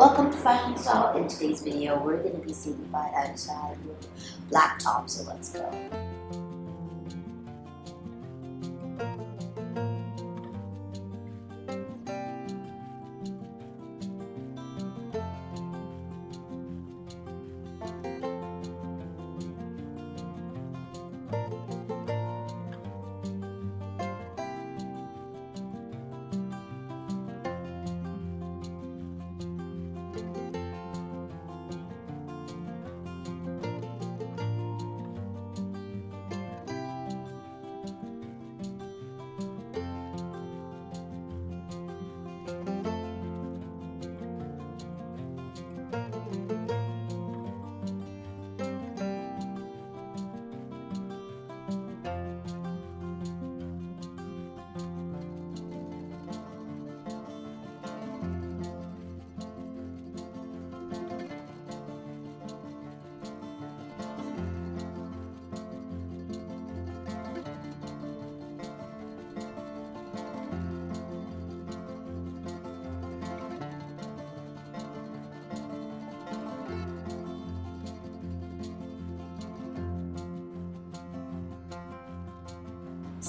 Welcome to Fashion Style. In today's video, we're going to be seeing by outside with black top, so let's go.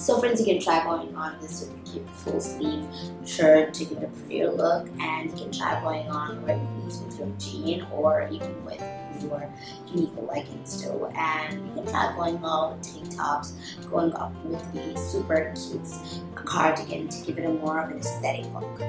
So friends, you can try going on this super cute full sleeve shirt to give it a prettier look and you can try going on wearing these with your jean or even with your unique leggings too. And you can try going on with tank tops, going up with the super cute cardigan to give it a more of an aesthetic look.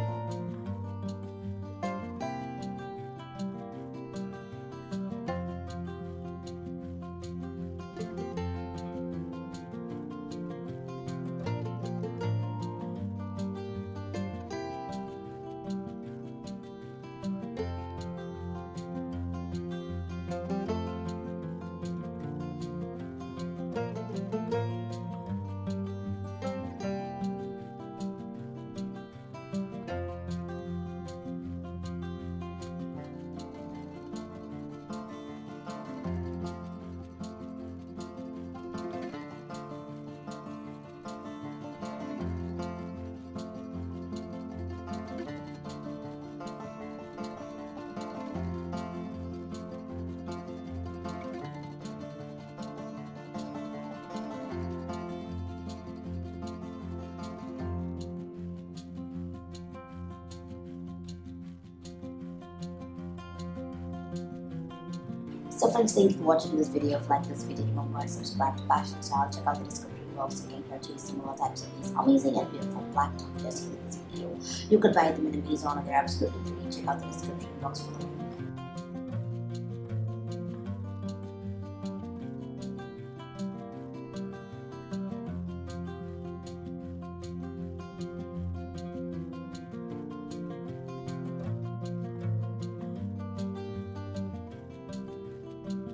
So friends, thank you for watching this video. If you like this video, remember subscribe to Fashion Style. Check out the description box you can purchase similar types of these amazing and beautiful black top just in this video. You could buy them in Amazon and they're absolutely free. Check out the description box for the link.